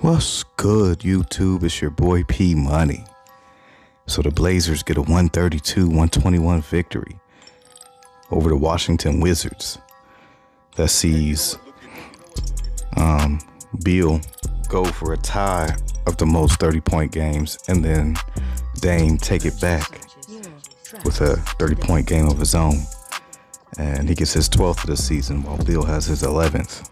What's good, YouTube? It's your boy P Money. So the Blazers get a 132 121 victory over the Washington Wizards. That sees um, Beal go for a tie of the most 30 point games, and then Dame take it back with a 30 point game of his own. And he gets his 12th of the season while Beal has his 11th.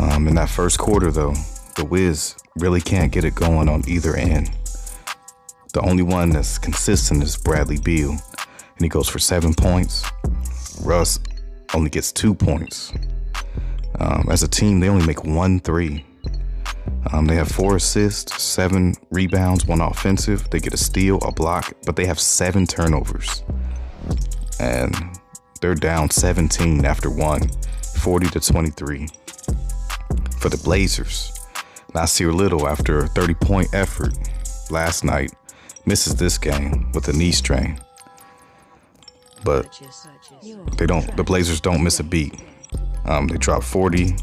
Um, in that first quarter, though, the Wiz really can't get it going on either end. The only one that's consistent is Bradley Beal, and he goes for seven points. Russ only gets two points. Um, as a team, they only make one three. Um, they have four assists, seven rebounds, one offensive. They get a steal, a block, but they have seven turnovers. And they're down 17 after one, 40 to 23. For the Blazers, Nassir Little, after a 30 point effort last night, misses this game with a knee strain. But they don't. The Blazers don't miss a beat. Um, they drop 40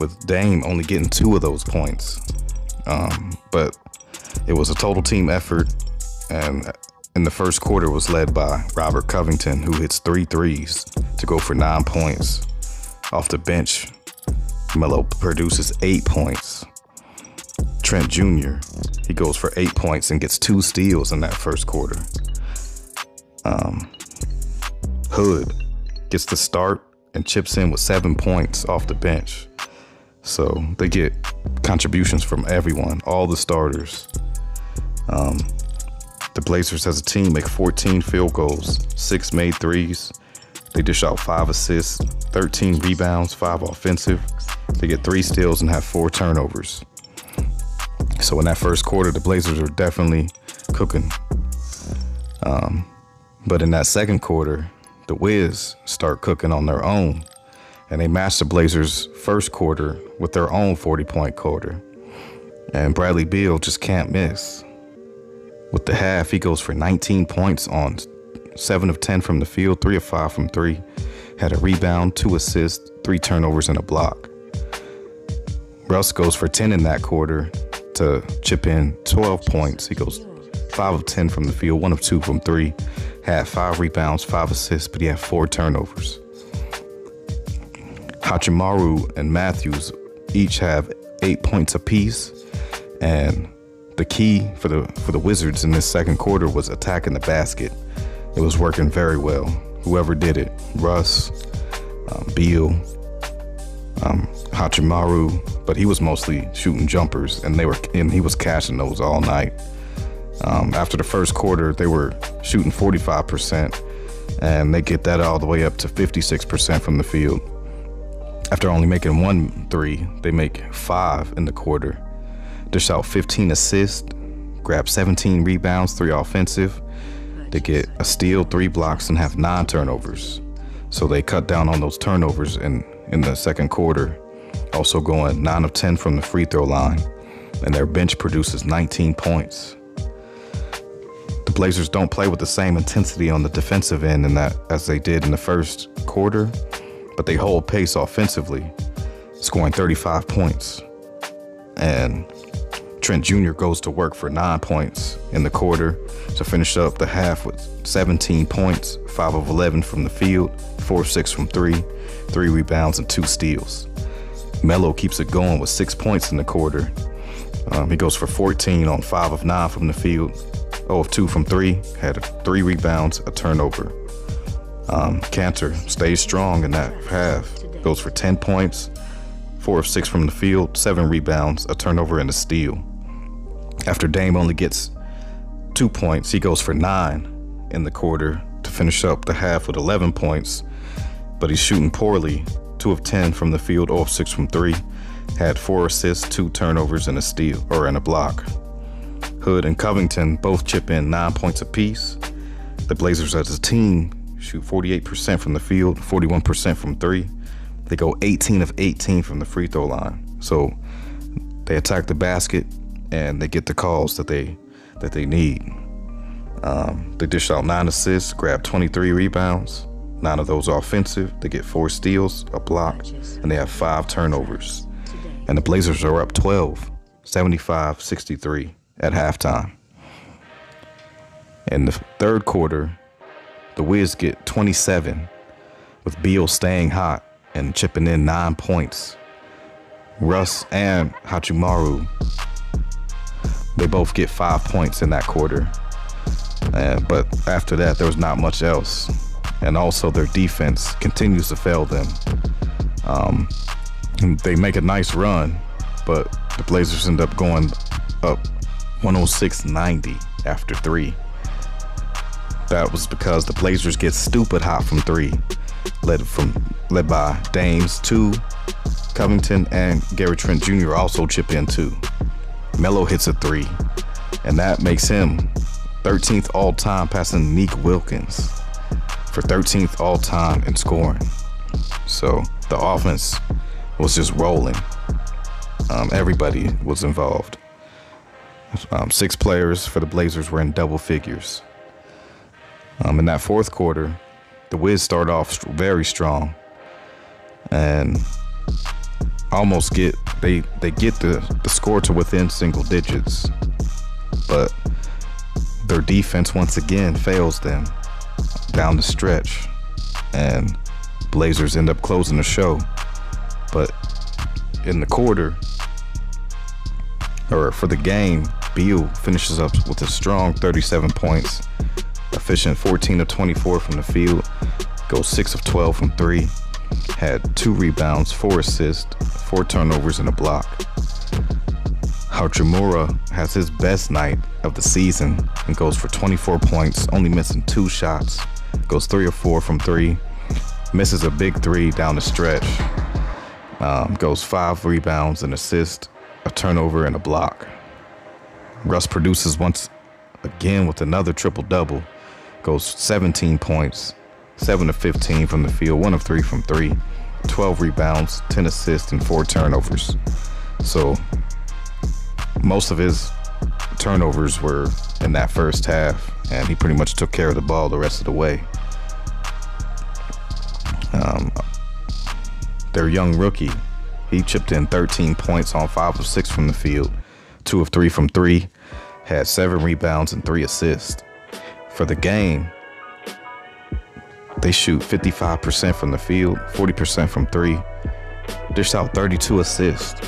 with Dame only getting two of those points. Um, but it was a total team effort, and in the first quarter was led by Robert Covington, who hits three threes to go for nine points. Off the bench, Melo produces eight points. Trent Jr. He goes for eight points and gets two steals in that first quarter. Um, Hood gets the start and chips in with seven points off the bench. So they get contributions from everyone, all the starters. Um, the Blazers as a team make 14 field goals, six made threes. They dish out five assists, 13 rebounds, five offensive. They get three steals and have four turnovers. So in that first quarter, the Blazers were definitely cooking. Um, but in that second quarter, the Wiz start cooking on their own, and they match the Blazers' first quarter with their own 40-point quarter. And Bradley Beal just can't miss. With the half, he goes for 19 points on 7 of 10 from the field, 3 of 5 from 3. Had a rebound, 2 assists, 3 turnovers, and a block. Russ goes for 10 in that quarter, to chip in 12 points. He goes 5 of 10 from the field, 1 of 2 from 3. Had 5 rebounds, 5 assists, but he had 4 turnovers. Hachimura and Matthews each have 8 points apiece. And the key for the for the Wizards in this second quarter was attacking the basket. It was working very well. Whoever did it, Russ, um, Beal, um, Hachimura, but he was mostly shooting jumpers, and they were and he was cashing those all night. Um, after the first quarter, they were shooting 45%, and they get that all the way up to 56% from the field. After only making one three, they make five in the quarter. Dish out 15 assists, grab 17 rebounds, three offensive. They get a steal, three blocks, and have nine turnovers. So they cut down on those turnovers in, in the second quarter also going 9 of 10 from the free throw line, and their bench produces 19 points. The Blazers don't play with the same intensity on the defensive end in that as they did in the first quarter, but they hold pace offensively, scoring 35 points. And Trent Jr. goes to work for nine points in the quarter to finish up the half with 17 points, 5 of 11 from the field, 4 of 6 from 3, 3 rebounds, and 2 steals. Melo keeps it going with six points in the quarter. Um, he goes for 14 on five of nine from the field, 0 of two from three, had three rebounds, a turnover. Um, Kanter stays strong in that half, goes for 10 points, four of six from the field, seven rebounds, a turnover, and a steal. After Dame only gets two points, he goes for nine in the quarter to finish up the half with 11 points, but he's shooting poorly two of 10 from the field, off six from three. Had four assists, two turnovers, and a steal, or in a block. Hood and Covington both chip in nine points apiece. The Blazers as a team shoot 48% from the field, 41% from three. They go 18 of 18 from the free throw line. So they attack the basket and they get the calls that they that they need. Um, they dish out nine assists, grab 23 rebounds, Nine of those are offensive. They get four steals, a block, and they have five turnovers. and the Blazers are up 12, 75 63 at halftime. In the third quarter, the Wiz get 27, with Beal staying hot and chipping in nine points. Russ and Hachimura, they both get five points in that quarter. Uh, but after that, there was not much else. And also, their defense continues to fail them. Um, they make a nice run, but the Blazers end up going up 106 90 after three. That was because the Blazers get stupid hot from three, led from led by Dames two, Covington and Gary Trent Jr. also chip in two. Melo hits a three, and that makes him 13th all time, passing Dominique Wilkins for 13th all time in scoring. So the offense was just rolling. Um, everybody was involved. Um, six players for the Blazers were in double figures. Um, in that fourth quarter, the Wiz started off very strong and almost get they they get the, the score to within single digits, but their defense once again fails them down the stretch, and Blazers end up closing the show. But in the quarter, or for the game, Beal finishes up with a strong 37 points, efficient 14 of 24 from the field, goes 6 of 12 from 3, had 2 rebounds, 4 assists, 4 turnovers, and a block. Hachimura has his best night of the season and goes for 24 points, only missing 2 shots, goes 3 or 4 from 3, misses a big 3 down the stretch, um, goes 5 rebounds, an assist, a turnover, and a block. Russ produces once again with another triple double, goes 17 points, 7 of 15 from the field, 1 of 3 from 3, 12 rebounds, 10 assists, and 4 turnovers. So most of his turnovers were in that first half, and he pretty much took care of the ball the rest of the way. Um, their young rookie, he chipped in 13 points on 5 of 6 from the field, 2 of 3 from 3, had 7 rebounds and 3 assists. For the game, they shoot 55% from the field, 40% from 3, dish out 32 assists,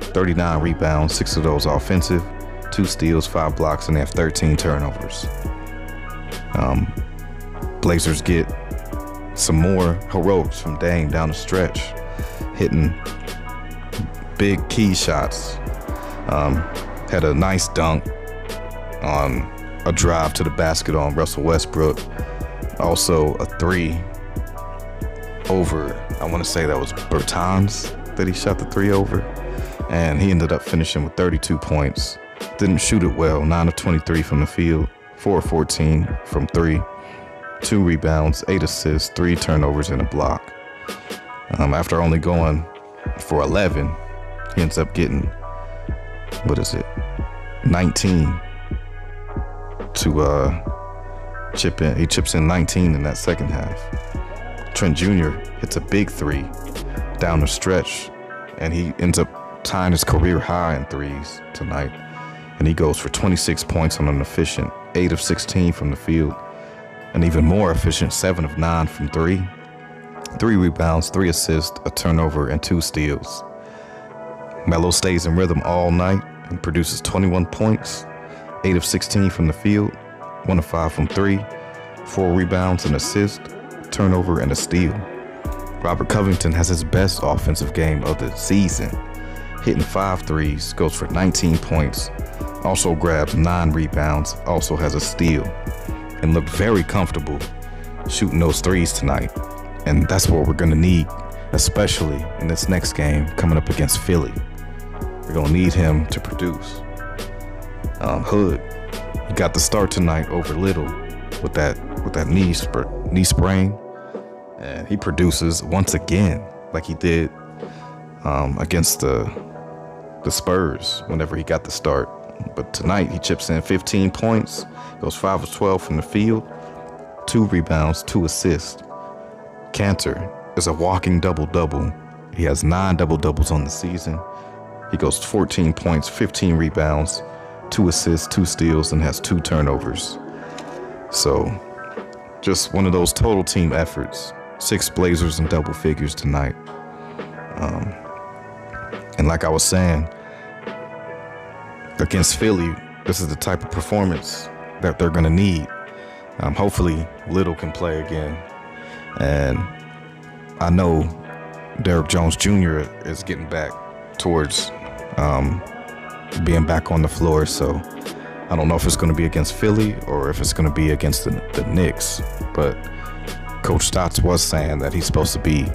39 rebounds, 6 of those offensive, 2 steals, 5 blocks, and they have 13 turnovers. Um, Blazers get some more heroics from Dame down the stretch, hitting big key shots. Um, had a nice dunk on a drive to the basket on Russell Westbrook. Also a three over, I want to say that was Bertans that he shot the three over. And he ended up finishing with 32 points. Didn't shoot it well, 9 of 23 from the field, 4 of 14 from three, two rebounds, eight assists, three turnovers, and a block. Um, after only going for 11, he ends up getting, what is it, 19 to uh, chip in. He chips in 19 in that second half. Trent Jr. hits a big three down the stretch, and he ends up tying his career high in threes tonight. And he goes for 26 points on an efficient 8 of 16 from the field, an even more efficient 7 of 9 from 3, 3 rebounds, 3 assists, a turnover, and 2 steals. Melo stays in rhythm all night and produces 21 points, 8 of 16 from the field, 1 of 5 from 3, 4 rebounds, an assist, turnover, and a steal. Robert Covington has his best offensive game of the season, hitting five threes, goes for 19 points, also grabs 9 rebounds, also has a steal, and looked very comfortable shooting those threes tonight. And that's what we're going to need, especially in this next game coming up against Philly. We're going to need him to produce. Um, Hood, got the start tonight over Little with that with that knee knee sprain, and he produces once again like he did um, against the the Spurs whenever he got the start. But tonight he chips in 15 points, goes 5 of 12 from the field, two rebounds, two assists. Kanter is a walking double double He has nine double doubles on the season. He goes 14 points, 15 rebounds, two assists, two steals, and has two turnovers. So, just one of those total team efforts. Six Blazers in double figures tonight. Um, and like I was saying, against Philly, this is the type of performance that they're going to need. Um, hopefully, Little can play again. And I know Derrick Jones Jr. is getting back towards um, being back on the floor. So I don't know if it's going to be against Philly or if it's going to be against the, the Knicks. But Coach Stotts was saying that he's supposed to be,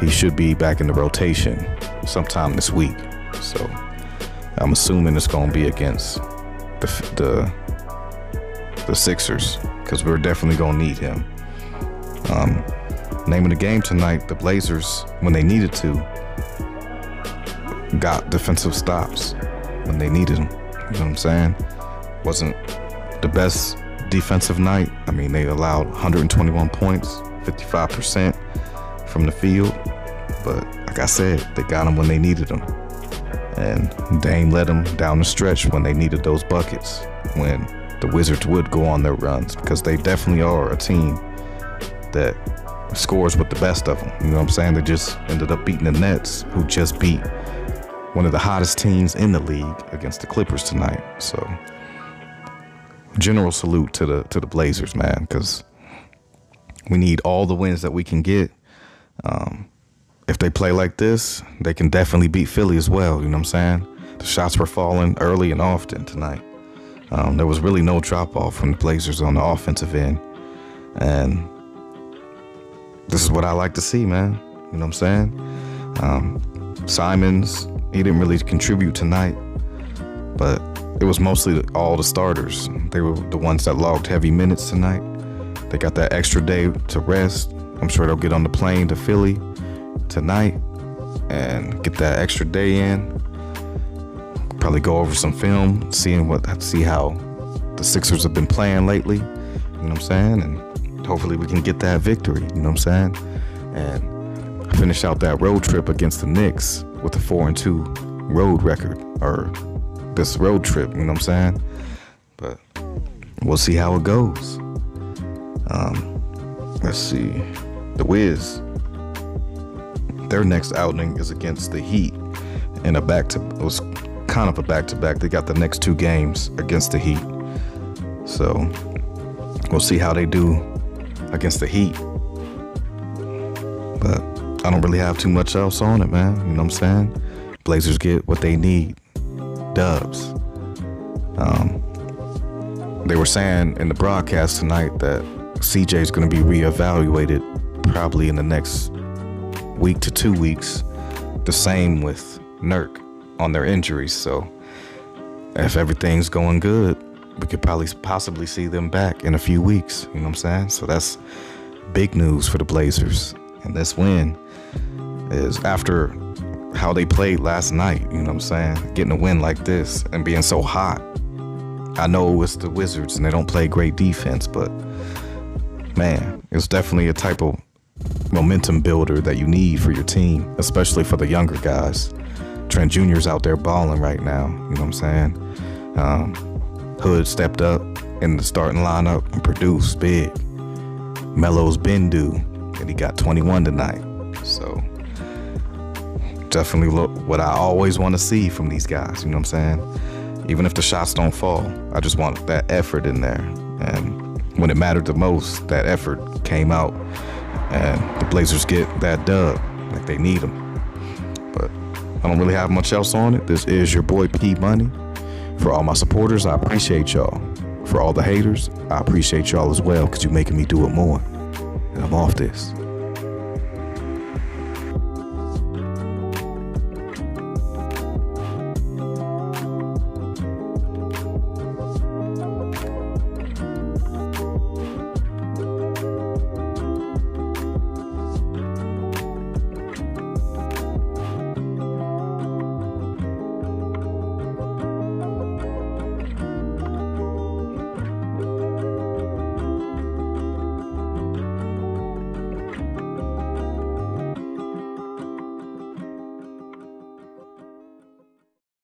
he should be back in the rotation sometime this week. So I'm assuming it's going to be against the the, the Sixers because we're definitely going to need him. Um, name of the game tonight, the Blazers, when they needed to, got defensive stops when they needed them. You know what I'm saying? Wasn't the best defensive night. I mean, they allowed 121 points, 55% from the field. But like I said, they got them when they needed them. And Dame led them down the stretch when they needed those buckets, when the Wizards would go on their runs, because they definitely are a team that scores with the best of them. You know what I'm saying? They just ended up beating the Nets, who just beat one of the hottest teams in the league against the Clippers tonight. So, general salute to the to the Blazers, man, because we need all the wins that we can get. Um, if they play like this, they can definitely beat Philly as well. You know what I'm saying? The shots were falling early and often tonight. Um, there was really no drop off from the Blazers on the offensive end, and this is what I like to see, man. You know what I'm saying? Um, Simons, he didn't really contribute tonight, but it was mostly all the starters. They were the ones that logged heavy minutes tonight. They got that extra day to rest. I'm sure they'll get on the plane to Philly tonight and get that extra day in. Probably go over some film, seeing what, see how the Sixers have been playing lately. You know what I'm saying? And hopefully we can get that victory. You know what I'm saying? And finish out that road trip against the Knicks with a four and two road record or this road trip. You know what I'm saying? But we'll see how it goes. Um, let's see. The Wiz their next outing is against the Heat in a back to it was kind of a back to back. They got the next two games against the Heat. So we'll see how they do against the Heat. But I don't really have too much else on it, man. You know what I'm saying? Blazers get what they need. Dubs. Um, they were saying in the broadcast tonight that CJ is going to be reevaluated probably in the next week to two weeks. The same with Nurk on their injuries. So if everything's going good, we could probably possibly see them back in a few weeks. You know what I'm saying? So that's big news for the Blazers. And this win is after how they played last night. You know what I'm saying? Getting a win like this and being so hot. I know it's the Wizards and they don't play great defense, but man, it's definitely a type of momentum builder that you need for your team, especially for the younger guys. Trent Jr.'s out there balling right now. You know what I'm saying? Um, Hood stepped up in the starting lineup and produced big. Melo's been due, and he got 21 tonight. So definitely look what I always want to see from these guys. You know what I'm saying? Even if the shots don't fall, I just want that effort in there. And when it mattered the most, that effort came out and the Blazers get that dub like they need them. But I don't really have much else on it. This is your boy P Money. For all my supporters, I appreciate y'all. For all the haters, I appreciate y'all as well because you're making me do it more. And I'm off this.